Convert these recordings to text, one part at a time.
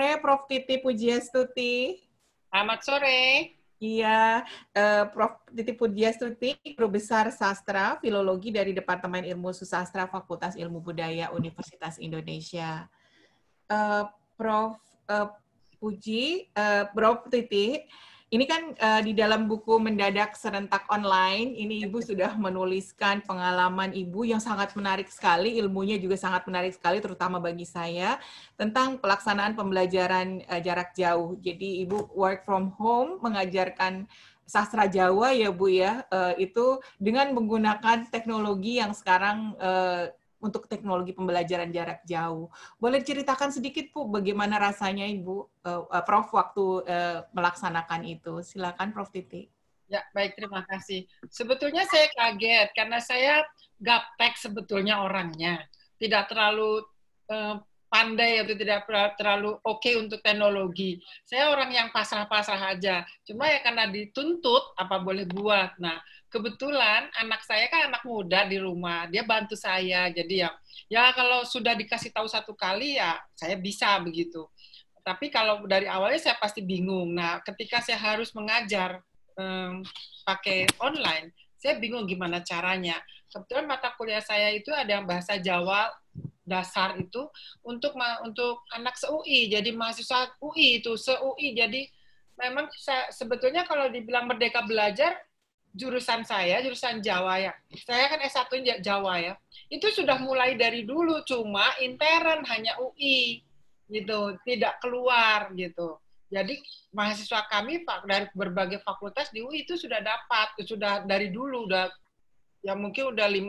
sore, Prof. Titi Pujiastuti. Selamat sore. Iya, uh, Prof. Titi Pujiastuti, Guru Besar Sastra, Filologi dari Departemen Ilmu Susastra Fakultas Ilmu Budaya Universitas Indonesia. Uh, Prof. Uh, Puji, uh, Prof. Titi, ini kan uh, di dalam buku mendadak serentak online, ini Ibu sudah menuliskan pengalaman Ibu yang sangat menarik sekali, ilmunya juga sangat menarik sekali, terutama bagi saya, tentang pelaksanaan pembelajaran uh, jarak jauh. Jadi Ibu work from home, mengajarkan sastra Jawa ya Bu ya, uh, itu dengan menggunakan teknologi yang sekarang uh, untuk teknologi pembelajaran jarak jauh. Boleh ceritakan sedikit Bu bagaimana rasanya Ibu uh, Prof waktu uh, melaksanakan itu? Silakan Prof Titi. Ya, baik terima kasih. Sebetulnya saya kaget karena saya gaptek sebetulnya orangnya. Tidak terlalu uh, pandai atau tidak terlalu oke okay untuk teknologi. Saya orang yang pasrah-pasrah aja. Cuma ya karena dituntut apa boleh buat. Nah, kebetulan anak saya kan anak muda di rumah, dia bantu saya. Jadi ya ya kalau sudah dikasih tahu satu kali ya saya bisa begitu. Tapi kalau dari awalnya saya pasti bingung. Nah, ketika saya harus mengajar um, pakai online, saya bingung gimana caranya. Kebetulan mata kuliah saya itu ada yang bahasa Jawa dasar itu untuk untuk anak se-UI, jadi mahasiswa UI itu se-UI. Jadi memang saya, sebetulnya kalau dibilang merdeka belajar jurusan saya, jurusan Jawa ya. Saya kan S1 Jawa ya. Itu sudah mulai dari dulu, cuma intern hanya UI gitu, tidak keluar gitu. Jadi mahasiswa kami dari berbagai fakultas di UI itu sudah dapat, sudah dari dulu udah ya mungkin udah 5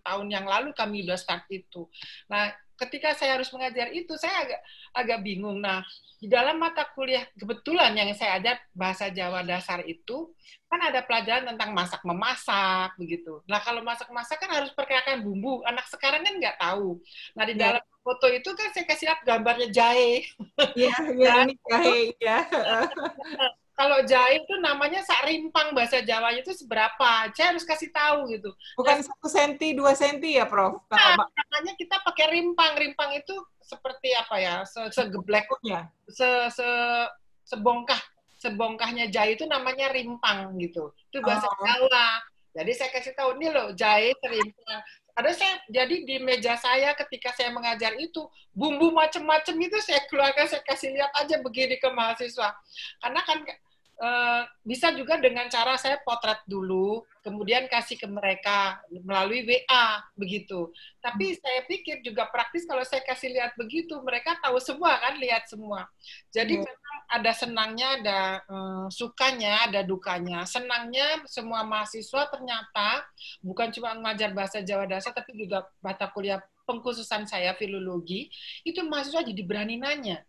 6 tahun yang lalu kami udah start itu. Nah, ketika saya harus mengajar itu saya agak agak bingung. Nah, di dalam mata kuliah kebetulan yang saya ajar bahasa Jawa dasar itu kan ada pelajaran tentang masak memasak begitu. Nah, kalau masak-masak kan harus perkirakan bumbu. Anak sekarang kan nggak tahu. Nah, di ya. dalam foto itu kan saya kasih lihat gambarnya jahe. Iya, iya ini jahe ya. kalau jahe itu namanya sak rimpang bahasa Jawanya itu seberapa? Saya harus kasih tahu gitu. Bukan satu senti, dua senti ya, Prof? Nah, makanya kita pakai rimpang. Rimpang itu seperti apa ya? Se segebleknya, se se sebongkah sebongkahnya jahe itu namanya rimpang gitu. Itu bahasa oh. Jawa. Jadi saya kasih tahu nih loh jahe serimpang. Ada saya jadi di meja saya ketika saya mengajar itu bumbu macam-macam itu saya keluarkan saya kasih lihat aja begini ke mahasiswa. Karena kan Uh, bisa juga dengan cara saya potret dulu, kemudian kasih ke mereka melalui WA begitu. Tapi saya pikir juga praktis kalau saya kasih lihat begitu, mereka tahu semua kan, lihat semua. Jadi hmm. memang ada senangnya, ada um, sukanya, ada dukanya. Senangnya semua mahasiswa ternyata bukan cuma mengajar bahasa Jawa dasar, tapi juga mata kuliah pengkhususan saya filologi, itu mahasiswa jadi berani nanya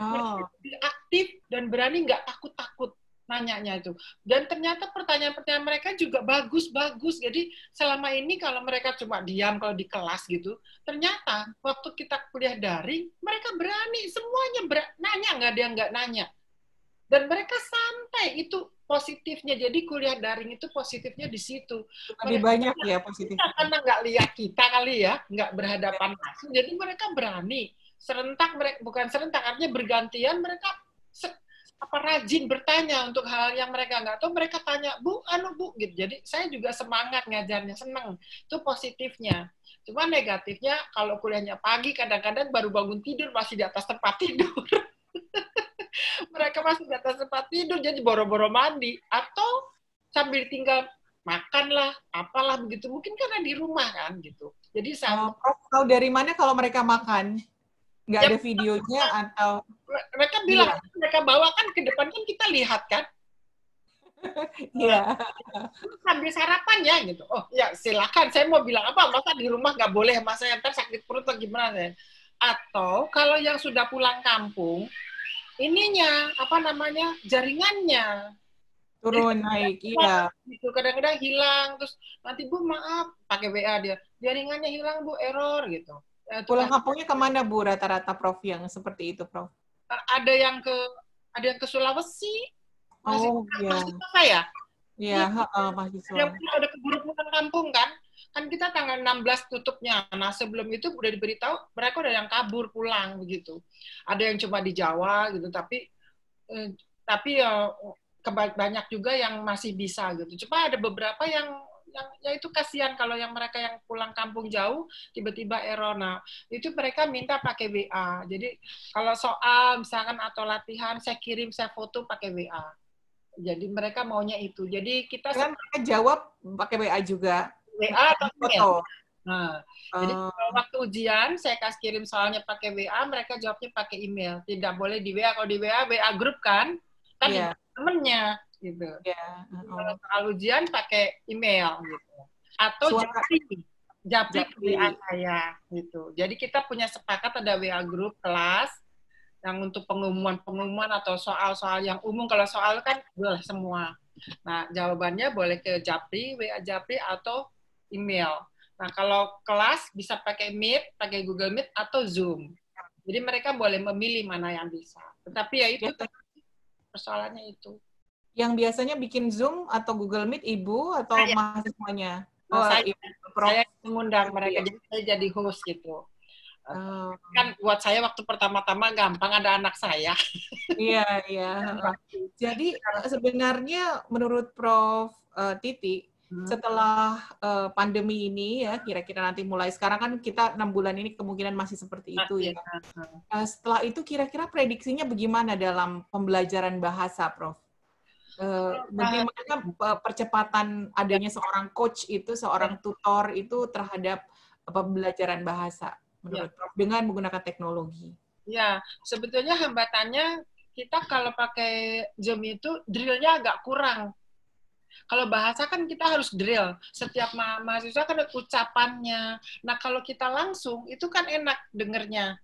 Oh. aktif dan berani nggak takut-takut nanyanya itu. Dan ternyata pertanyaan-pertanyaan mereka juga bagus-bagus. Jadi selama ini kalau mereka cuma diam kalau di kelas gitu, ternyata waktu kita kuliah daring, mereka berani semuanya ber nanya nggak ada yang nggak nanya. Dan mereka santai itu positifnya. Jadi kuliah daring itu positifnya di situ. Lebih mereka banyak ya positifnya. Karena nggak lihat kita kali ya, nggak berhadapan langsung. Jadi mereka berani serentak mereka bukan serentak artinya bergantian mereka se, apa rajin bertanya untuk hal yang mereka nggak tahu mereka tanya bu anu bu gitu. Jadi saya juga semangat ngajarnya seneng. Itu positifnya. Cuma negatifnya kalau kuliahnya pagi kadang-kadang baru bangun tidur masih di atas tempat tidur. Mereka masih di atas tempat tidur jadi boro-boro mandi. Atau sambil tinggal makan lah apalah begitu. Mungkin karena di rumah kan gitu. Jadi sama oh, tahu dari mana kalau mereka makan nggak ya, ada videonya atau mereka bilang iya. mereka bawa kan ke depan kan kita lihat kan Iya. Sambil sarapan ya gitu. Oh ya silakan. Saya mau bilang apa? Masa di rumah nggak boleh? Masa yang sakit perut atau gimana? Ya? Atau kalau yang sudah pulang kampung, ininya apa namanya jaringannya turun naik iya gitu kadang-kadang hilang terus nanti bu maaf pakai WA dia jaringannya hilang bu error gitu Pulang kampungnya ke mana Bu rata-rata Prof yang seperti itu Prof? Ada yang ke ada yang ke Sulawesi. Masih, oh iya. Mahasiswa saya. Iya, uh, mahasiswa. Yang ada keburu pulang kampung kan. kan kita tanggal 16 tutupnya. Nah, sebelum itu udah diberitahu mereka udah yang kabur pulang begitu. Ada yang cuma di Jawa gitu, tapi eh, tapi ya banyak juga yang masih bisa gitu. Cuma ada beberapa yang yang ya itu kasihan kalau yang mereka yang pulang kampung jauh tiba-tiba error. Nah, itu mereka minta pakai WA. Jadi kalau soal misalkan atau latihan saya kirim saya foto pakai WA. Jadi mereka maunya itu. Jadi kita kan mereka jawab pakai WA juga. WA atau foto. Nah, uh. jadi oh. kalau waktu ujian saya kasih kirim soalnya pakai WA, mereka jawabnya pakai email. Tidak boleh di WA. Kalau di WA, WA grup kan, kan yeah. temennya gitu. Yeah. -oh. Kalau soal ujian pakai email gitu. Atau japri, japri WA saya gitu. Jadi kita punya sepakat ada WA grup kelas yang untuk pengumuman-pengumuman atau soal-soal yang umum. Kalau soal kan boleh semua. Nah, jawabannya boleh ke Japri, WA Japri, atau email. Nah, kalau kelas bisa pakai Meet, pakai Google Meet, atau Zoom. Jadi mereka boleh memilih mana yang bisa. Tetapi ya itu ya. persoalannya itu. Yang biasanya bikin Zoom atau Google Meet ibu atau saya. mahasiswanya? Oh, saya, ibu. saya mengundang mereka, jadi saya jadi host gitu. Oh. Kan buat saya waktu pertama-tama gampang ada anak saya. Iya, iya. Jadi sebenarnya menurut Prof. Uh, Titi, hmm. setelah uh, pandemi ini ya, kira-kira nanti mulai sekarang kan kita enam bulan ini kemungkinan masih seperti itu ya. Uh, setelah itu kira-kira prediksinya bagaimana dalam pembelajaran bahasa, Prof? Uh, bagaimana percepatan adanya seorang coach itu, seorang tutor itu terhadap pembelajaran bahasa? menurut ya. Prof dengan menggunakan teknologi? Ya, sebetulnya hambatannya kita kalau pakai Zoom itu drillnya agak kurang. Kalau bahasa kan kita harus drill. Setiap ma mahasiswa kan ada ucapannya. Nah kalau kita langsung itu kan enak dengernya.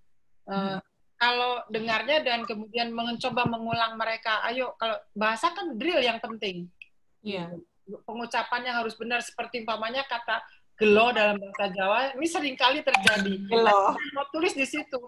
Uh, kalau dengarnya dan kemudian mencoba mengulang mereka, ayo kalau bahasa kan drill yang penting. Iya. Yeah. Pengucapannya harus benar seperti umpamanya kata gelo dalam bahasa Jawa ini sering kali terjadi. Gelo. Mau tulis di situ.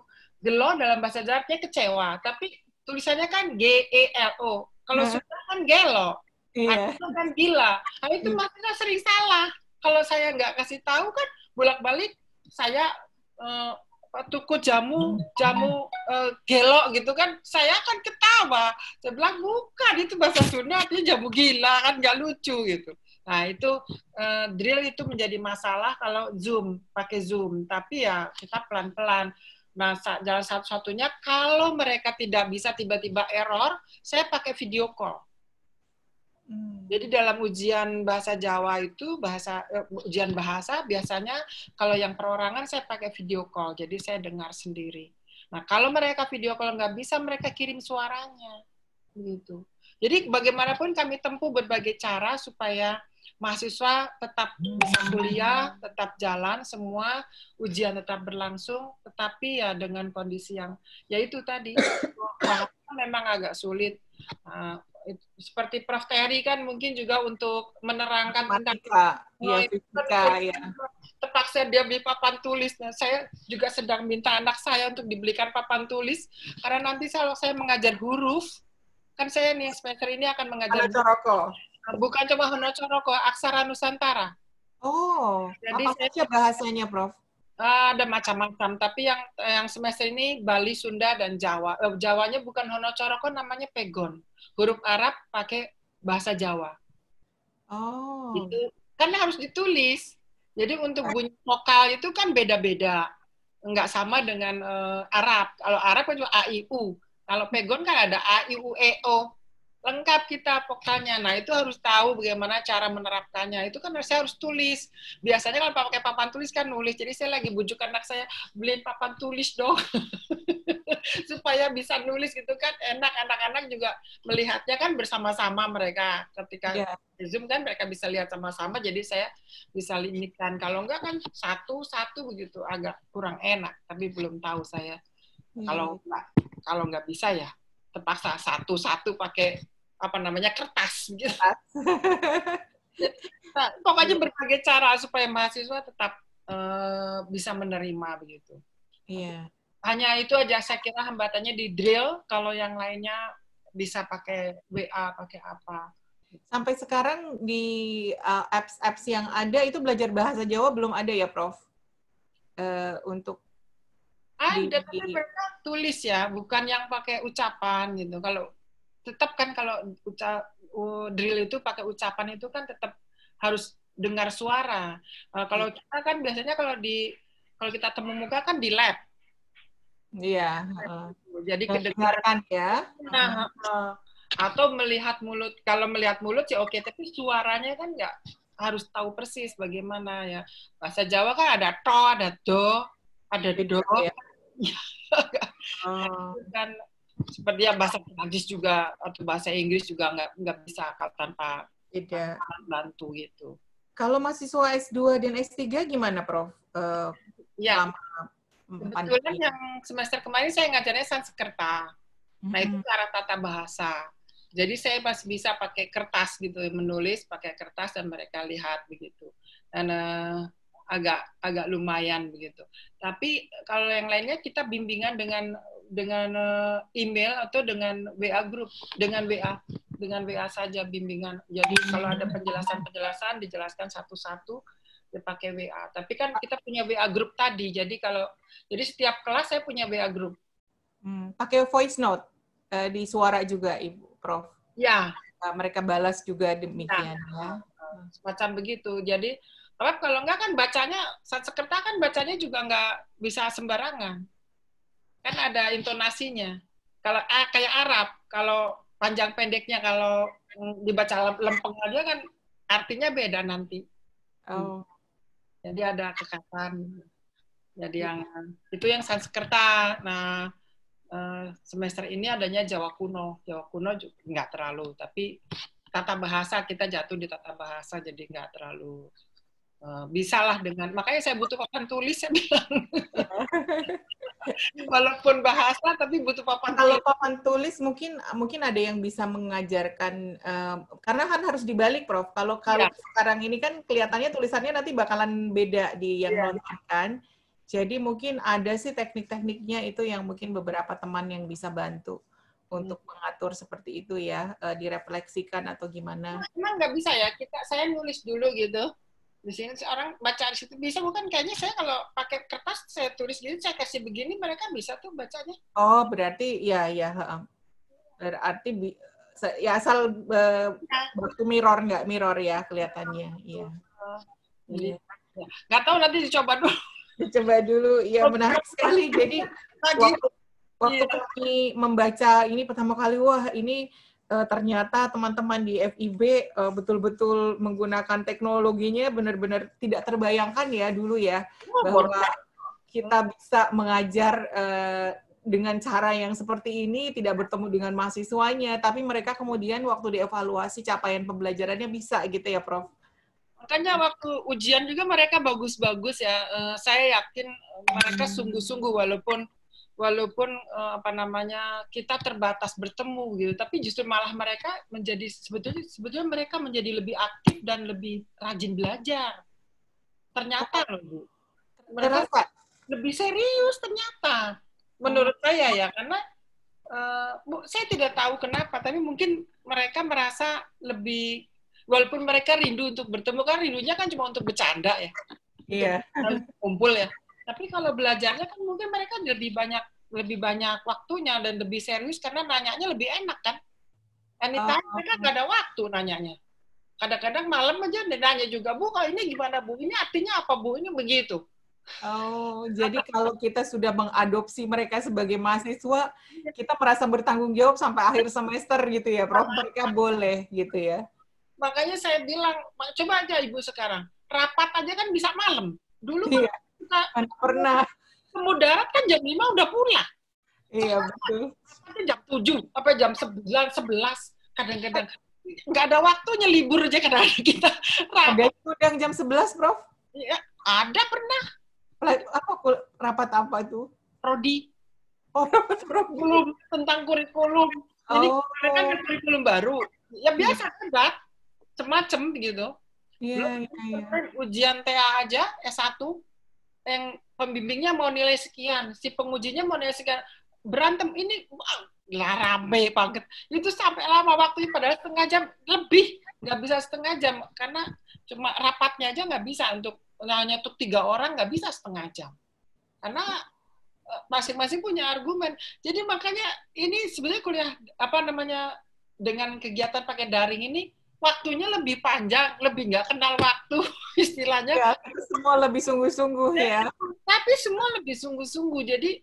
Gelo dalam bahasa Jawa dia kecewa, tapi tulisannya kan G E L O. Kalau nah. sudah kan gelo. Iya. Artinya kan gila. Nah, itu hmm. maksudnya sering salah. Kalau saya nggak kasih tahu kan bolak-balik saya uh, tuku jamu jamu uh, gelo gitu kan saya kan ketawa saya bilang bukan itu bahasa Sunda itu jamu gila kan nggak lucu gitu Nah, itu uh, drill itu menjadi masalah kalau Zoom, pakai Zoom. Tapi ya kita pelan-pelan. Nah, jalan satu-satunya kalau mereka tidak bisa tiba-tiba error, saya pakai video call. Hmm. Jadi dalam ujian bahasa Jawa itu bahasa uh, ujian bahasa biasanya kalau yang perorangan saya pakai video call, jadi saya dengar sendiri. Nah kalau mereka video call nggak bisa, mereka kirim suaranya, gitu. Jadi bagaimanapun kami tempuh berbagai cara supaya mahasiswa tetap bisa kuliah, tetap jalan semua, ujian tetap berlangsung, tetapi ya dengan kondisi yang yaitu tadi memang agak sulit. Uh, seperti Prof. Terry kan mungkin juga untuk menerangkan tentang ya, fisika, ya. terpaksa dia beli papan tulis. Nah, saya juga sedang minta anak saya untuk dibelikan papan tulis karena nanti kalau saya mengajar huruf, kan saya nih semester ini akan mengajar. Huruf, Bukan cuma Honocoroko, aksara Nusantara. Oh, jadi apa saja bahasanya, Prof? Ada macam-macam, tapi yang yang semester ini Bali, Sunda, dan Jawa. Eh, Jawanya bukan Honocoroko, namanya Pegon. Huruf Arab pakai bahasa Jawa. Oh. Itu kan harus ditulis. Jadi untuk bunyi vokal itu kan beda-beda. Enggak sama dengan uh, Arab. Kalau Arab kan cuma A, I, U. Kalau Pegon kan ada A, I, U, E, O lengkap kita vokalnya. Nah, itu harus tahu bagaimana cara menerapkannya. Itu kan saya harus tulis. Biasanya kalau pakai papan tulis kan nulis. Jadi saya lagi bujuk anak saya beliin papan tulis dong. Supaya bisa nulis gitu kan enak anak-anak juga melihatnya kan bersama-sama mereka. Ketika yeah. Zoom kan mereka bisa lihat sama-sama jadi saya bisa limitkan. Kalau enggak kan satu-satu begitu agak kurang enak, tapi belum tahu saya. Yeah. Kalau enggak kalau nggak bisa ya terpaksa satu-satu pakai apa namanya kertas gitu. nah, pokoknya berbagai cara supaya mahasiswa tetap uh, bisa menerima begitu. Iya. Hanya itu aja saya kira hambatannya di drill. Kalau yang lainnya bisa pakai WA, pakai apa. Sampai sekarang di uh, apps-apps yang ada itu belajar bahasa Jawa belum ada ya, Prof? Uh, untuk ada tapi mereka tulis ya, bukan yang pakai ucapan gitu. Kalau tetap kan kalau uca, uh, drill itu pakai ucapan itu kan tetap harus dengar suara. Uh, kalau iya. kita kan biasanya kalau di kalau kita temu muka kan di lab. Iya. Uh, Jadi kedengaran ya. Nah, uh, atau melihat mulut. Kalau melihat mulut sih oke, tapi suaranya kan nggak harus tahu persis bagaimana ya. Bahasa Jawa kan ada to, ada do, ada do. Ya oh. dan seperti ya bahasa Prancis juga atau bahasa Inggris juga nggak nggak bisa tanpa tidak bantu gitu. Kalau mahasiswa S2 dan S3 gimana, Prof? Uh, ya, kebetulan yang semester kemarin saya ngajarnya Sanskerta. Mm-hmm. Nah itu cara tata bahasa. Jadi saya masih bisa pakai kertas gitu, menulis pakai kertas dan mereka lihat begitu. Dan uh, agak agak lumayan begitu. Tapi kalau yang lainnya kita bimbingan dengan dengan eh, email atau dengan WA group, dengan WA, dengan WA saja bimbingan. Jadi kalau ada penjelasan-penjelasan dijelaskan satu-satu ya pakai WA. Tapi kan kita punya WA group tadi. Jadi kalau jadi setiap kelas saya punya WA group. Hmm, pakai voice note uh, di suara juga Ibu Prof. Ya. Uh, mereka balas juga demikian nah, ya. Semacam begitu. Jadi kalau enggak kan bacanya, Sanskerta kan bacanya juga enggak bisa sembarangan. Kan ada intonasinya. Kalau ah, kayak Arab, kalau panjang pendeknya kalau dibaca lempeng aja kan artinya beda nanti. Oh. Jadi ada kekatan. Jadi yang itu yang Sanskerta. Nah, eh, semester ini adanya Jawa kuno. Jawa kuno juga nggak terlalu, tapi tata bahasa kita jatuh di tata bahasa jadi nggak terlalu bisalah dengan makanya saya butuh papan tulis saya bilang walaupun bahasa tapi butuh papan kalau tulis. papan tulis mungkin mungkin ada yang bisa mengajarkan uh, karena kan harus dibalik prof kalau kalau ya. sekarang ini kan kelihatannya tulisannya nanti bakalan beda di yang ya. nonton kan jadi mungkin ada sih teknik-tekniknya itu yang mungkin beberapa teman yang bisa bantu untuk hmm. mengatur seperti itu ya uh, direfleksikan atau gimana emang nggak bisa ya kita saya nulis dulu gitu di sini orang baca di situ. Bisa bukan? Kayaknya saya kalau pakai kertas saya tulis gitu saya kasih begini mereka bisa tuh bacanya. Oh berarti ya ya berarti ya asal uh, waktu mirror nggak mirror ya kelihatannya. Iya. Jadi ya. nggak tahu nanti dicoba dulu. Dicoba dulu. Ya menarik sekali. Jadi waktu waktu kami membaca ini pertama kali wah ini uh, ternyata teman-teman di FIB uh, betul-betul menggunakan teknologinya benar-benar tidak terbayangkan ya dulu ya bahwa kita bisa mengajar uh, dengan cara yang seperti ini tidak bertemu dengan mahasiswanya tapi mereka kemudian waktu dievaluasi capaian pembelajarannya bisa gitu ya Prof. Makanya waktu ujian juga mereka bagus-bagus ya. Uh, saya yakin mereka sungguh-sungguh walaupun walaupun uh, apa namanya kita terbatas bertemu gitu tapi justru malah mereka menjadi sebetulnya sebetulnya mereka menjadi lebih aktif dan lebih rajin belajar. Ternyata loh bu. Mereka lebih serius ternyata menurut hmm. saya ya. Karena uh, bu saya tidak tahu kenapa tapi mungkin mereka merasa lebih walaupun mereka rindu untuk bertemu kan rindunya kan cuma untuk bercanda ya. Iya. Kumpul ya tapi kalau belajarnya kan mungkin mereka lebih banyak lebih banyak waktunya dan lebih serius karena nanyanya lebih enak kan. Anytime oh, mereka nggak ada waktu nanyanya. Kadang-kadang malam aja nanya juga, Bu, kalau ini gimana Bu? Ini artinya apa Bu? Ini begitu. Oh, jadi kalau kita sudah mengadopsi mereka sebagai mahasiswa, kita merasa bertanggung jawab sampai akhir semester gitu ya, Prof. Mereka boleh gitu ya. Makanya saya bilang, coba aja Ibu sekarang, rapat aja kan bisa malam. Dulu iya. Kita pernah temu darat kan jam 5 udah pulang. Iya betul. Nanti jam 7 apa jam 9, 11 kadang-kadang nggak ada waktunya libur aja karena kita rapat. Ada udang jam 11, Prof? Iya, ada pernah. Apa rapat apa itu? Prodi. Oh, kurikulum tentang kurikulum. Jadi oh. mereka kan kurikulum baru. Ya biasa kan, Mbak. Semacam gitu. Iya, iya, iya. Ujian TA aja S1 yang pembimbingnya mau nilai sekian, si pengujinya mau nilai sekian, berantem ini rame banget. Itu sampai lama waktu padahal setengah jam lebih nggak bisa setengah jam karena cuma rapatnya aja nggak bisa untuk hanya untuk tiga orang nggak bisa setengah jam karena eh, masing-masing punya argumen. Jadi makanya ini sebenarnya kuliah apa namanya dengan kegiatan pakai daring ini waktunya lebih panjang, lebih nggak kenal waktu istilahnya. Ya, semua lebih sungguh-sungguh ya. Tapi semua lebih sungguh-sungguh. Jadi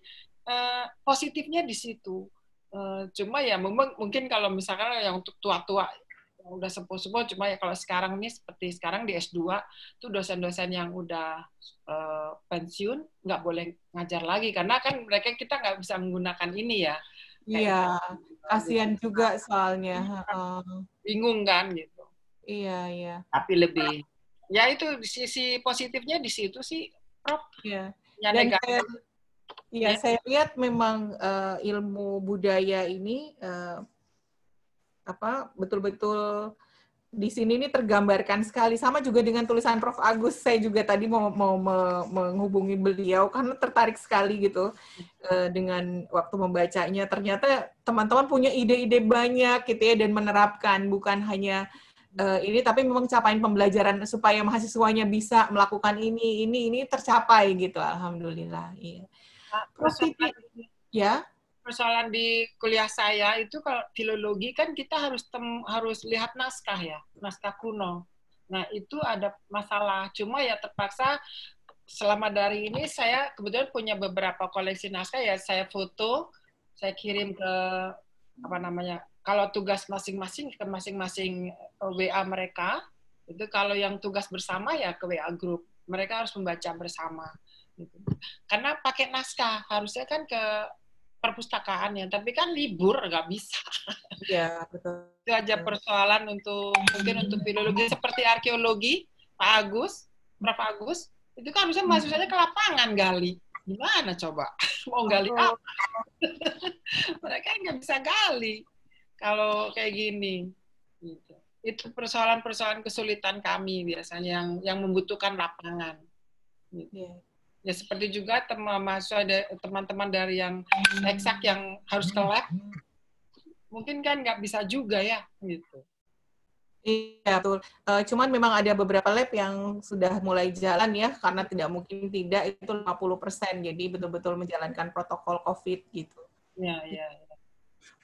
uh, positifnya di situ. Uh, cuma ya mungkin kalau misalkan yang untuk tua-tua yang udah sepuh-sepuh, cuma ya kalau sekarang ini seperti sekarang di S2 tuh dosen-dosen yang udah uh, pensiun nggak boleh ngajar lagi karena kan mereka kita nggak bisa menggunakan ini ya. Iya, kasihan juga soalnya. Uh bingung kan gitu. Iya, iya. Tapi lebih ya itu sisi positifnya di situ sih, Prof. Iya. Ya, Dan saya, ya, ya, saya lihat memang uh, ilmu budaya ini uh, apa betul-betul di sini ini tergambarkan sekali. Sama juga dengan tulisan Prof. Agus saya juga tadi mau mau menghubungi beliau karena tertarik sekali gitu uh, dengan waktu membacanya. Ternyata teman-teman punya ide-ide banyak gitu ya dan menerapkan. Bukan hanya uh, ini tapi memang capaian pembelajaran supaya mahasiswanya bisa melakukan ini ini ini tercapai gitu. Alhamdulillah iya. Prof. Ya persoalan di kuliah saya itu kalau filologi kan kita harus tem, harus lihat naskah ya, naskah kuno. Nah, itu ada masalah. Cuma ya terpaksa selama dari ini saya kebetulan punya beberapa koleksi naskah ya saya foto, saya kirim ke apa namanya? Kalau tugas masing-masing ke masing-masing eh, WA mereka, itu kalau yang tugas bersama ya ke WA grup. Mereka harus membaca bersama. Gitu. Karena pakai naskah, harusnya kan ke perpustakaan ya, tapi kan libur nggak bisa. Iya, betul. Itu aja persoalan untuk mungkin untuk filologi seperti arkeologi, Pak Agus, Prof Agus, itu kan harusnya mahasiswanya ke lapangan gali. Gimana coba? Mau gali apa? Mereka nggak bisa gali kalau kayak gini. Gitu. Itu persoalan-persoalan kesulitan kami biasanya yang yang membutuhkan lapangan. Gitu. Yeah ya seperti juga teman mahasiswa teman-teman dari yang eksak yang harus ke lab mungkin kan nggak bisa juga ya gitu Iya betul. Uh, cuman memang ada beberapa lab yang sudah mulai jalan ya karena tidak mungkin tidak itu 50%. Jadi betul-betul menjalankan protokol COVID gitu. Iya, iya. Ya.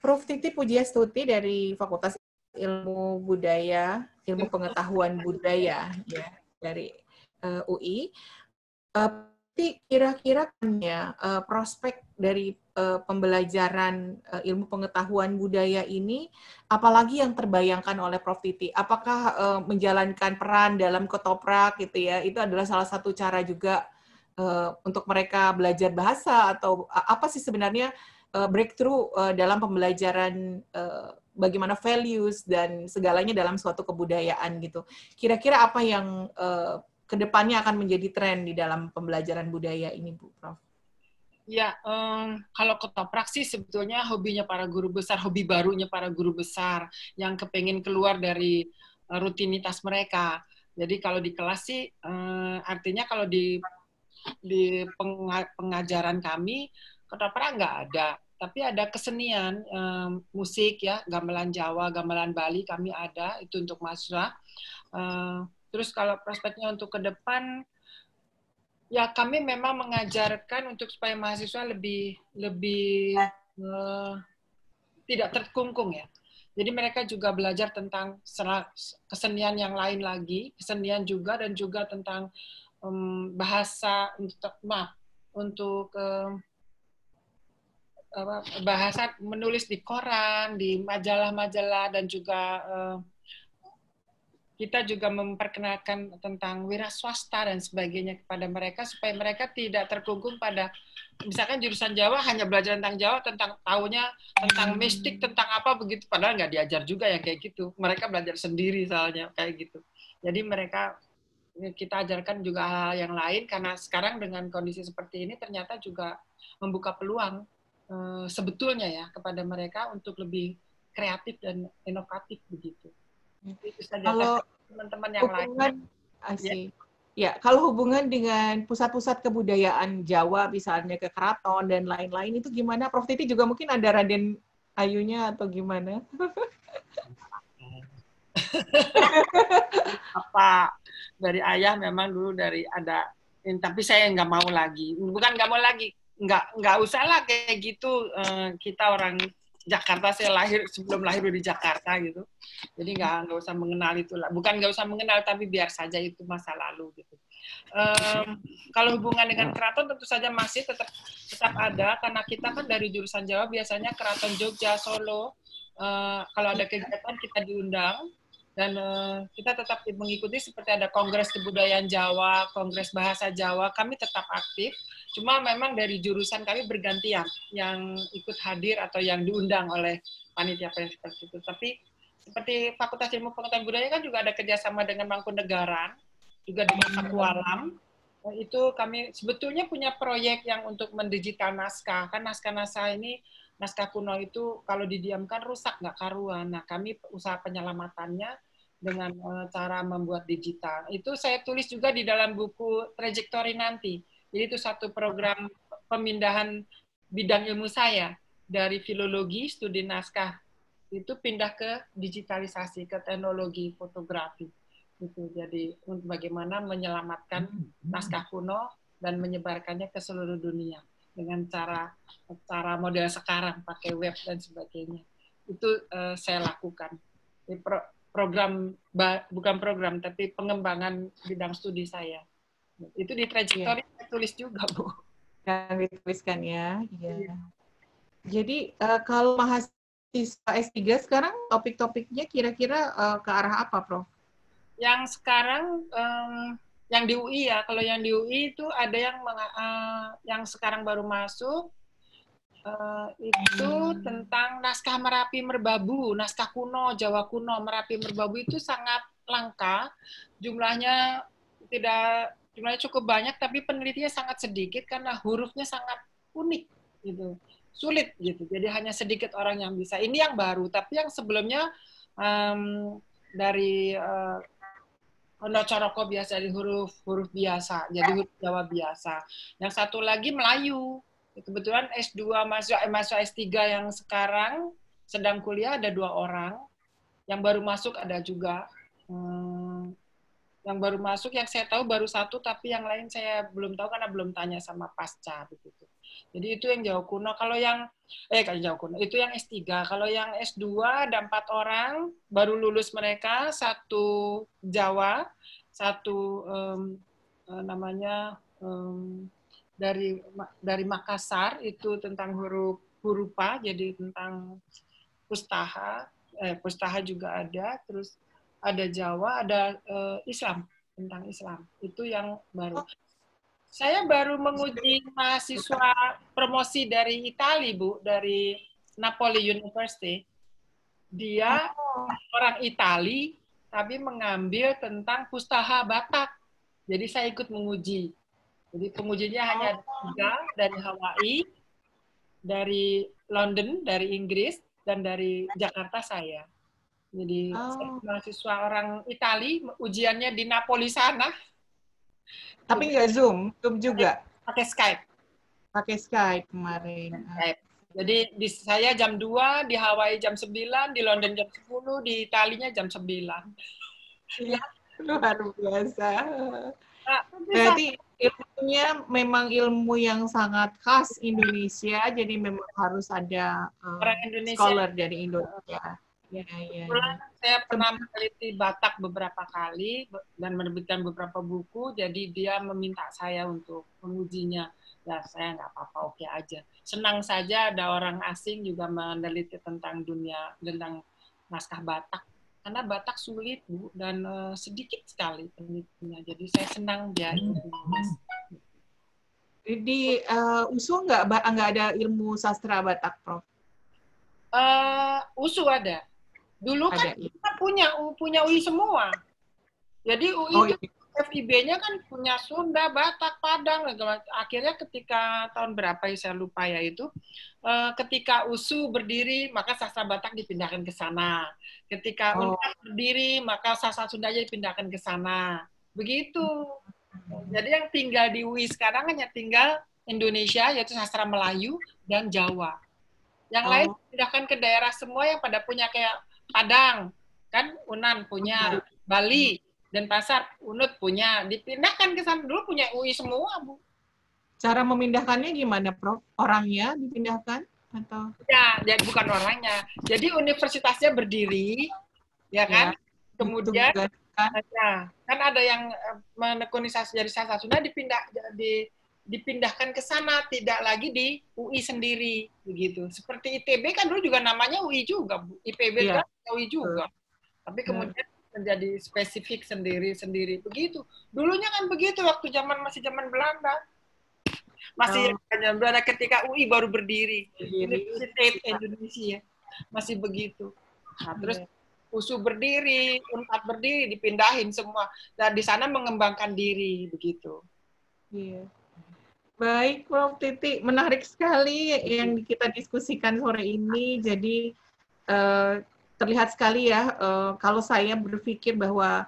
Prof Titi Pujiastuti dari Fakultas Ilmu Budaya, Ilmu Pengetahuan Budaya ya dari uh, eh, UI. Uh, tapi kira-kira kan ya prospek dari uh, pembelajaran uh, ilmu pengetahuan budaya ini, apalagi yang terbayangkan oleh Prof. Titi, apakah menjalankan peran dalam ketoprak gitu ya, itu adalah salah satu cara juga untuk mereka belajar bahasa atau apa sih sebenarnya breakthrough dalam pembelajaran bagaimana values dan segalanya dalam suatu kebudayaan gitu. Kira-kira apa yang ke depannya akan menjadi tren di dalam pembelajaran budaya ini, Bu Prof? Ya, um, kalau ketoprak sih sebetulnya hobinya para guru besar, hobi barunya para guru besar yang kepengen keluar dari uh, rutinitas mereka. Jadi kalau di kelas sih, uh, artinya kalau di di pengajaran kami ketoprak nggak ada, tapi ada kesenian um, musik ya, gamelan Jawa, gamelan Bali kami ada itu untuk mahasiswa. Uh, Terus kalau prospeknya untuk ke depan, ya kami memang mengajarkan untuk supaya mahasiswa lebih lebih uh, tidak terkungkung ya. Jadi mereka juga belajar tentang kesenian yang lain lagi, kesenian juga dan juga tentang um, bahasa untuk maaf untuk um, bahasa menulis di koran, di majalah-majalah dan juga uh, kita juga memperkenalkan tentang wira swasta dan sebagainya kepada mereka supaya mereka tidak terkungkung pada misalkan jurusan Jawa hanya belajar tentang Jawa tentang tahunya tentang mistik tentang apa begitu. Padahal nggak diajar juga yang kayak gitu. Mereka belajar sendiri soalnya kayak gitu. Jadi mereka kita ajarkan juga hal, -hal yang lain karena sekarang dengan kondisi seperti ini ternyata juga membuka peluang e, sebetulnya ya kepada mereka untuk lebih kreatif dan inovatif begitu. Kalau teman-teman yang hubungan, lain. Ya. ya, kalau hubungan dengan pusat-pusat kebudayaan Jawa, misalnya ke keraton dan lain-lain, itu gimana? Prof. Titi juga mungkin ada Raden Ayunya atau gimana? apa dari ayah memang dulu dari ada tapi saya nggak mau lagi bukan nggak mau lagi nggak nggak usah lah kayak gitu uh, kita orang Jakarta saya lahir sebelum lahir di Jakarta gitu. Jadi nggak nggak usah mengenal itu bukan nggak usah mengenal tapi biar saja itu masa lalu gitu. Um, kalau hubungan dengan keraton tentu saja masih tetap tetap ada. Karena kita kan dari jurusan Jawa biasanya keraton Jogja Solo uh, kalau ada kegiatan kita diundang. Dan uh, kita tetap mengikuti seperti ada Kongres Kebudayaan Jawa, Kongres Bahasa Jawa, kami tetap aktif. Cuma memang dari jurusan kami bergantian yang ikut hadir atau yang diundang oleh panitia seperti itu. Tapi seperti Fakultas Ilmu Pengetahuan Budaya kan juga ada kerjasama dengan Mangkunegaran, juga dengan Sakualam. Nah, itu kami sebetulnya punya proyek yang untuk mendigital naskah. Kan naskah-naskah ini naskah kuno itu kalau didiamkan rusak nggak karuan. Nah, kami usaha penyelamatannya dengan uh, cara membuat digital. Itu saya tulis juga di dalam buku trajektori nanti. Jadi itu satu program pemindahan bidang ilmu saya. Dari filologi studi naskah itu pindah ke digitalisasi ke teknologi fotografi. Itu jadi untuk bagaimana menyelamatkan naskah kuno dan menyebarkannya ke seluruh dunia dengan cara cara model sekarang pakai web dan sebagainya. Itu uh, saya lakukan. Pro, program bukan program tapi pengembangan bidang studi saya itu di trajektori yeah. saya tulis juga bu. Yang dituliskan ya ya yeah. jadi uh, kalau mahasiswa S3 sekarang topik-topiknya kira-kira uh, ke arah apa prof? Yang sekarang um, yang di UI ya. Kalau yang di UI itu ada yang uh, yang sekarang baru masuk uh, itu tentang naskah Merapi Merbabu naskah kuno Jawa kuno. Merapi Merbabu itu sangat langka jumlahnya tidak jumlahnya cukup banyak tapi penelitiannya sangat sedikit karena hurufnya sangat unik gitu sulit gitu jadi hanya sedikit orang yang bisa ini yang baru tapi yang sebelumnya um, dari uh, Hono Coroko biasa di huruf huruf biasa, jadi huruf Jawa biasa. Yang satu lagi Melayu. Kebetulan S2 masuk eh, masuk S3 yang sekarang sedang kuliah ada dua orang. Yang baru masuk ada juga. Hmm, yang baru masuk yang saya tahu baru satu tapi yang lain saya belum tahu karena belum tanya sama pasca begitu. Jadi itu yang Jawa kuno. Kalau yang eh kalau Jawa kuno itu yang S3. Kalau yang S2 ada empat orang baru lulus mereka satu Jawa, satu um, namanya um, dari dari Makassar itu tentang huruf hurupa jadi tentang pustaha eh, pustaha juga ada terus ada Jawa ada uh, Islam tentang Islam itu yang baru saya baru menguji mahasiswa promosi dari Italia, Bu, dari Napoli University. Dia oh. orang Italia, tapi mengambil tentang pustaha Batak. Jadi saya ikut menguji. Jadi pengujinya oh. hanya tiga dari Hawaii, dari London, dari Inggris, dan dari Jakarta saya. Jadi oh. saya mahasiswa orang Italia, ujiannya di Napoli sana. Tapi nggak Zoom, Zoom juga. Pakai Skype. Pakai Skype kemarin. Skype. Jadi di saya jam 2, di Hawaii jam 9, di London jam 10, di Italinya jam 9. Ya, luar biasa. Nah, Berarti ilmunya memang ilmu yang sangat khas Indonesia, jadi memang harus ada um, Indonesia. scholar dari Indonesia. Ya, ya, ya. Saya pernah meneliti Batak beberapa kali dan menerbitkan beberapa buku, jadi dia meminta saya untuk mengujinya. Ya, saya nggak apa-apa, oke aja. Senang saja ada orang asing juga meneliti tentang dunia, tentang naskah Batak. Karena Batak sulit, Bu, dan uh, sedikit sekali penelitiannya. Jadi saya senang dia itu Di uh, USU nggak nggak ada ilmu sastra Batak, Prof? Uh, USU ada Dulu kan Ada. kita punya punya UI semua. Jadi UI oh, itu iya. FIB-nya kan punya Sunda, Batak, Padang. Akhirnya ketika tahun berapa ya saya lupa ya itu, eh, ketika USU berdiri maka sastra Batak dipindahkan ke sana. Ketika oh. UNAD berdiri maka sastra Sunda dipindahkan ke sana. Begitu. Jadi yang tinggal di UI sekarang hanya tinggal Indonesia yaitu sastra Melayu dan Jawa. Yang oh. lain pindahkan ke daerah semua yang pada punya kayak Padang, kan Unan punya. Bali, dan Pasar, Unut punya. Dipindahkan ke sana dulu punya UI semua, Bu. Cara memindahkannya gimana, Prof? Orangnya dipindahkan? atau ya jadi bukan orangnya jadi universitasnya berdiri ya kan ya, kemudian kan? Ya, kan ada yang eh, menekuni dari Sasa Sunda dipindah di dipindahkan ke sana tidak lagi di UI sendiri begitu. Seperti ITB kan dulu juga namanya UI juga IPB ya. kan UI juga. Tapi iya. kemudian menjadi spesifik sendiri sendiri begitu. Dulunya kan begitu waktu zaman masih zaman Belanda. Masih oh. berada ketika UI baru berdiri. Universitas Indonesia. Masih begitu. Nah, terus yeah. USU berdiri Unpad berdiri dipindahin semua. Dan di sana mengembangkan diri begitu. Iya. yeah. Baik, Prof. Titi, menarik sekali yang kita diskusikan sore ini. Jadi uh, terlihat sekali ya, uh, kalau saya berpikir bahwa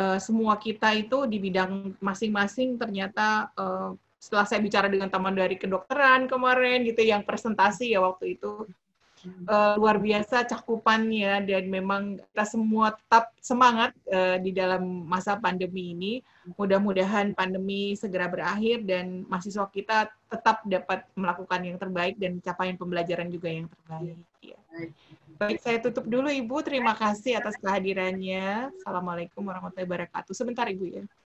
uh, semua kita itu di bidang masing-masing ternyata setelah saya bicara dengan teman dari kedokteran kemarin gitu yang presentasi ya waktu itu uh, luar biasa cakupannya dan memang kita semua tetap semangat uh, di dalam masa pandemi ini. Mudah-mudahan pandemi segera berakhir dan mahasiswa kita tetap dapat melakukan yang terbaik dan capaian pembelajaran juga yang terbaik. Ya. Baik, saya tutup dulu Ibu. Terima kasih atas kehadirannya. Assalamualaikum warahmatullahi wabarakatuh. Sebentar Ibu ya.